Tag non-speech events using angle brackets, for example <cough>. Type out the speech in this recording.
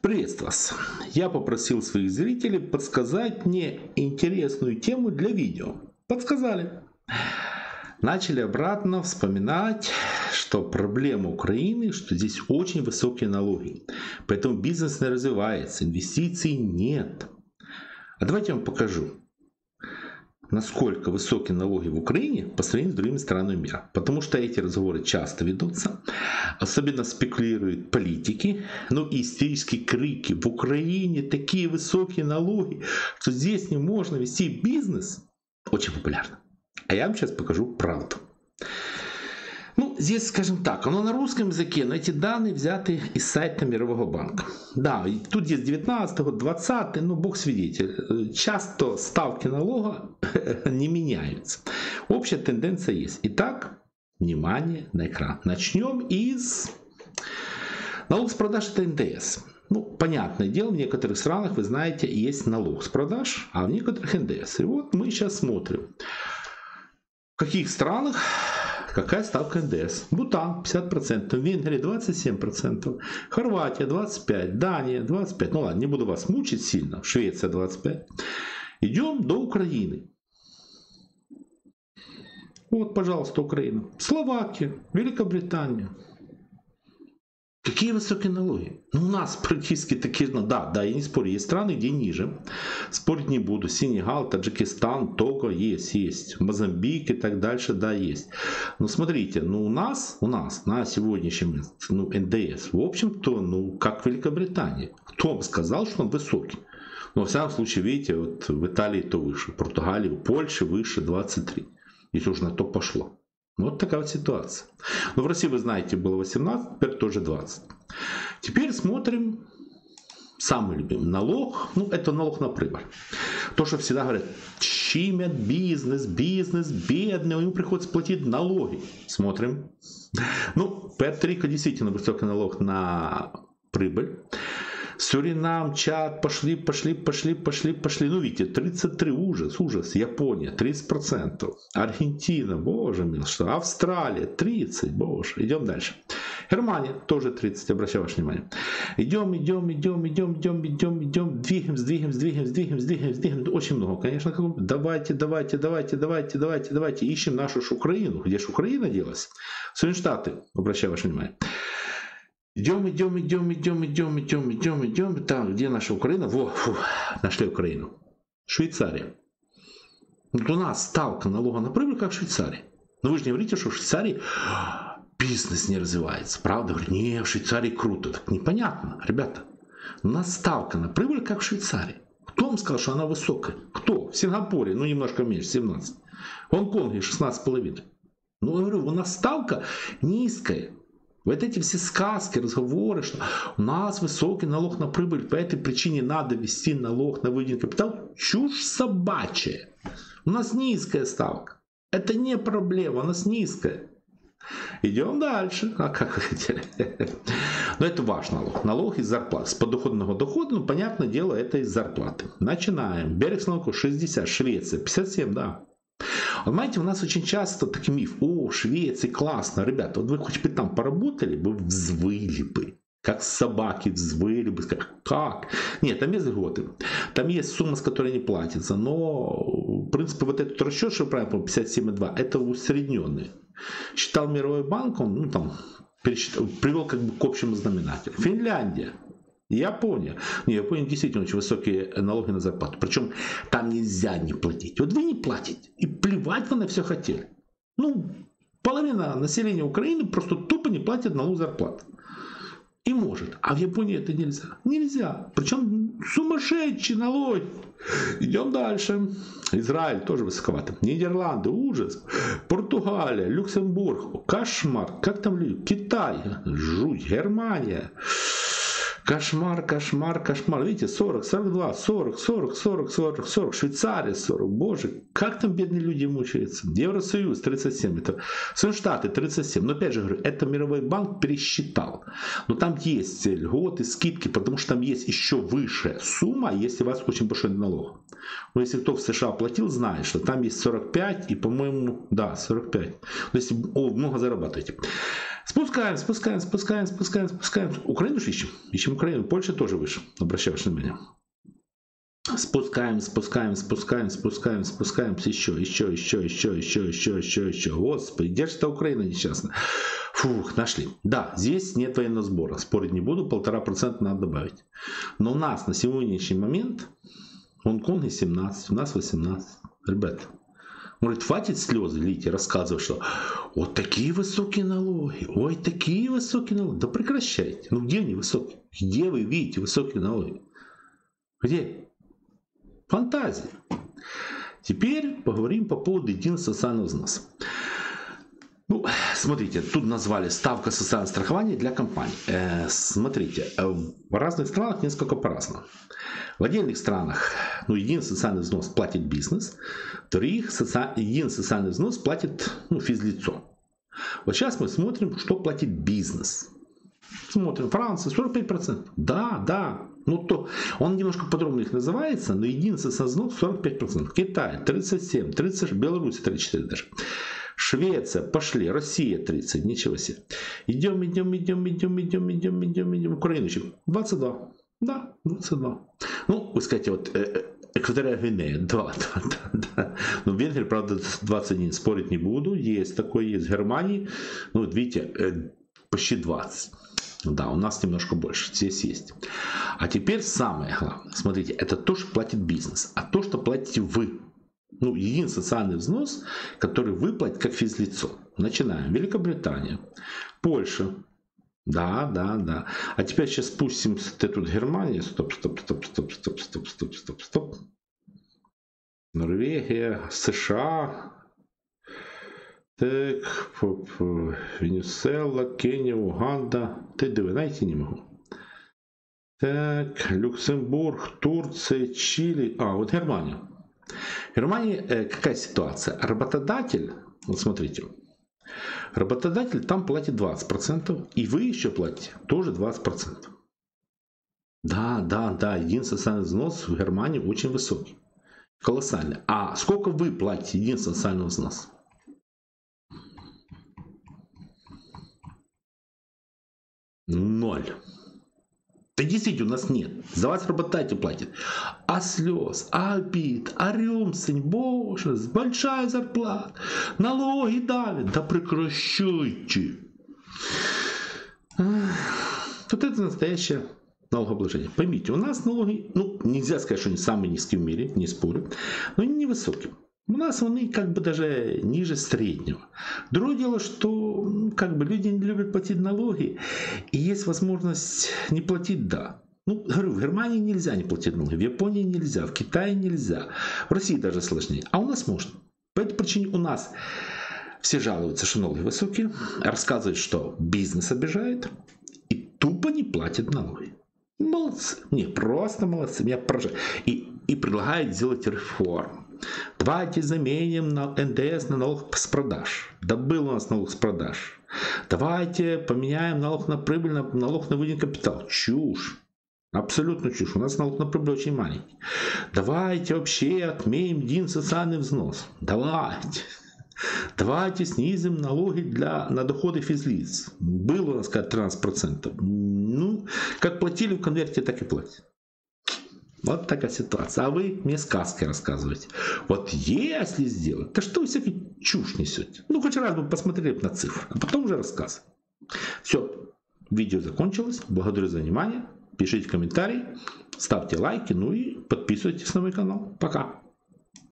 Приветствую вас! Я попросил своих зрителей подсказать мне интересную тему для видео. Подсказали. Начали обратно вспоминать, что проблема Украины, что здесь очень высокие налоги. Поэтому бизнес не развивается, инвестиций нет. А давайте я вам покажу насколько высокие налоги в Украине по сравнению с другими странами мира. Потому что эти разговоры часто ведутся, особенно спекулируют политики, ну и истерические крики. В Украине такие высокие налоги, что здесь не можно вести бизнес. Очень популярно. А я вам сейчас покажу правду. Здесь, скажем так, оно на русском языке, но эти данные взяты из сайта Мирового банка. Да, тут есть 19 20 ну, бог свидетель. Часто ставки налога <laughs> не меняются. Общая тенденция есть. Итак, внимание на экран. Начнем из... Налог с продаж это НДС. Ну, понятное дело, в некоторых странах, вы знаете, есть налог с продаж, а в некоторых НДС. И вот мы сейчас смотрим, в каких странах Какая ставка НДС? Бутан 50%, Венгрия 27%, Хорватия 25%, Дания 25%. Ну ладно, не буду вас мучить сильно. Швеция 25%. Идем до Украины. Вот, пожалуйста, Украина. Словакия, Великобритания. Какие высокие налоги? Ну, у нас <laughs> практически такие, ну да, да, я не спорю, есть страны, где ниже. Спорить не буду. Сенегал, Таджикистан, Того есть, есть. Мозамбик и так дальше, да, есть. Но смотрите, ну у нас, у нас на сегодняшний момент, ну, НДС, в общем-то, ну, как Великобритания. Кто бы сказал, что он высокий? Но, во всяком случае, видите, вот в Италии то выше, в Португалии, в Польше выше 23. Если уж на то пошло. Вот такая вот ситуация. Но в России, вы знаете, было 18, теперь тоже 20. Теперь смотрим самый любимый налог. Ну, это налог на прибыль. То, что всегда говорят, щимят бизнес, бизнес бедный, ему приходится платить налоги. Смотрим. Ну, Петрико действительно высокий налог на прибыль. Суринам, Чад, пошли, пошли, пошли, пошли, пошли. Ну, видите, 33, ужас, ужас. Япония, 30%. Аргентина, боже мой, что? Австралия, 30, боже. Идем дальше. Германия, тоже 30, обращаю ваше внимание. Идем, идем, идем, идем, идем, идем, идем, двигаемся, двигаемся, двигаемся, двигаемся, двигаемся, двигаемся. Очень много, конечно. Давайте, давайте, давайте, давайте, давайте, давайте. Ищем нашу Украину. Где же Украина делась? Соединенные Штаты, обращаю ваше внимание. Идем, идем, идем, идем, идем, идем, идем, идем. Там, где наша Украина? Во, фу, нашли Украину. Швейцария. Вот у нас ставка налога на прибыль, как в Швейцарии. Но вы же не говорите, что в Швейцарии бизнес не развивается. Правда? Говорит, не, в Швейцарии круто. Так непонятно, ребята. У нас ставка на прибыль, как в Швейцарии. Кто вам сказал, что она высокая? Кто? В Сингапуре, ну немножко меньше, 17. В Гонконге 16,5. Ну, я говорю, у нас ставка низкая. Вот эти все сказки, разговоры, что у нас высокий налог на прибыль, по этой причине надо вести налог на выведенный капитал. Чушь собачья. У нас низкая ставка. Это не проблема, у нас низкая. Идем дальше. А как вы хотели? Но это ваш налог. Налог из зарплаты. С подоходного дохода, ну, понятное дело, это из зарплаты. Начинаем. Берег налогов 60, Швеция 57, да. Вот знаете, у нас очень часто такой миф, о, Швеция, классно, ребята, вот вы хоть бы там поработали, вы взвыли бы. Как собаки взвыли бы, как, как? Нет, там есть льготы. Там есть сумма, с которой не платится. Но, в принципе, вот этот расчет, что правильно, 57,2, это усредненный. Считал Мировой банк, он, ну, там, пересчитал, привел как бы к общему знаменателю. Финляндия. Япония. Не, Япония действительно очень высокие налоги на зарплату. Причем там нельзя не платить. Вот вы не платите. И плевать вы на все хотели. Ну, половина населения Украины просто тупо не платит налог зарплаты. И может. А в Японии это нельзя. Нельзя. Причем сумасшедший налог. Идем дальше. Израиль тоже высоковато. Нидерланды, ужас. Португалия, Люксембург, кошмар. Как там люди? Китай, жуть. Германия. Кошмар, кошмар, кошмар. Видите, 40, 42, 40, 40, 40, 40, 40. Швейцария 40. Боже, как там бедные люди мучаются. Евросоюз 37. Это Соединенные Штаты 37. Но опять же говорю, это мировой банк пересчитал. Но там есть льготы, скидки, потому что там есть еще высшая сумма, если у вас очень большой налог. Но если кто в США платил, знает, что там есть 45 и, по-моему, да, 45. Но если о, много зарабатываете. Спускаем, спускаем, спускаем, спускаем, спускаем. Украину же ищем. Ищем Украину. Польша тоже выше. Ваше внимание. Спускаем, спускаем, спускаем, спускаем, спускаем. еще, еще, еще, еще, еще, еще, еще, еще. Господи, где же Украина несчастная? Фух, нашли. Да, здесь нет военного сбора. Спорить не буду, полтора процента надо добавить. Но у нас на сегодняшний момент в Гонконге 17, у нас 18. Ребята, говорит, хватит слезы лить и рассказывать, что вот такие высокие налоги, ой, такие высокие налоги. Да прекращайте. Ну где они высокие? Где вы видите высокие налоги? Где? Фантазия. Теперь поговорим по поводу единого социального взноса. Ну, смотрите, тут назвали ставка социального страхования для компаний. Э, смотрите, в разных странах несколько по-разному. В отдельных странах ну, единый социальный взнос платит бизнес, в других соци... единый социальный взнос платит ну, физлицо. Вот сейчас мы смотрим, что платит бизнес. Смотрим, Франция 45%. Да, да. Ну то, он немножко подробно их называется, но социальный взнос 45%. Китай 37, 30, Беларусь 34 даже. Швеция, пошли, Россия 30, ничего себе. Идем, идем, идем, идем, идем, идем, идем, идем. Украина еще 22. Да, 22. Ну, вы скажете, вот э, э Экваториальная Гвинея 2, да, да, да. Ну, Венгрия, правда, 21, спорить не буду. Есть такое, есть Германии. Ну, вот видите, э, почти 20. Да, у нас немножко больше, здесь есть. А теперь самое главное. Смотрите, это то, что платит бизнес. А то, что платите вы. Ну, единый социальный взнос, который вы платите как физлицо. Начинаем. Великобритания, Польша. Да, да, да. А теперь сейчас спустимся тут Германия. Стоп, стоп, стоп, стоп, стоп, стоп, стоп, стоп, стоп. Норвегия, США. Так, Венесуэла, Кения, Уганда. Ты диви, найти не могу. Так, Люксембург, Турция, Чили. А, вот Германия. В Германии э, какая ситуация? Работодатель, вот смотрите, работодатель там платит 20%, и вы еще платите тоже 20%. Да, да, да, единственный социальный взнос в Германии очень высокий. Колоссальный. А сколько вы платите единственный социальный взнос? Ноль. Да действительно, у нас нет. За вас работодатель платит. А слез, а обид, а рюмсень, боже, большая зарплата, налоги давят. Да прекращайте. Вот это настоящее налогообложение. Поймите, у нас налоги, ну, нельзя сказать, что они самые низкие в мире, не спорю, но они невысокие. У нас они как бы даже ниже среднего. Другое дело, что как бы люди не любят платить налоги, и есть возможность не платить, да. Ну, говорю, в Германии нельзя не платить налоги, в Японии нельзя, в Китае нельзя, в России даже сложнее. А у нас можно. По этой причине у нас все жалуются, что налоги высокие, рассказывают, что бизнес обижает, и тупо не платят налоги. Молодцы. Не, просто молодцы. Меня поражает. И, и предлагают сделать реформу. Давайте заменим на НДС на налог с продаж. Да был у нас налог с продаж. Давайте поменяем налог на прибыль на налог на выведенный капитал. Чушь. Абсолютно чушь. У нас налог на прибыль очень маленький. Давайте вообще отменим один социальный взнос. Давайте. Давайте снизим налоги для, на доходы физлиц. Было у нас как 13%. Ну, как платили в конверте, так и платят. Вот такая ситуация. А вы мне сказки рассказываете. Вот если сделать, то что вы всякие чушь несете? Ну, хоть раз бы посмотрели на цифры, а потом уже рассказ. Все, видео закончилось. Благодарю за внимание. Пишите комментарии, ставьте лайки, ну и подписывайтесь на мой канал. Пока.